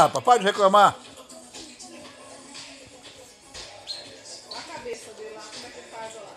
Ah, papai, de reclamar. A cabeça dele lá, como é que faz lá?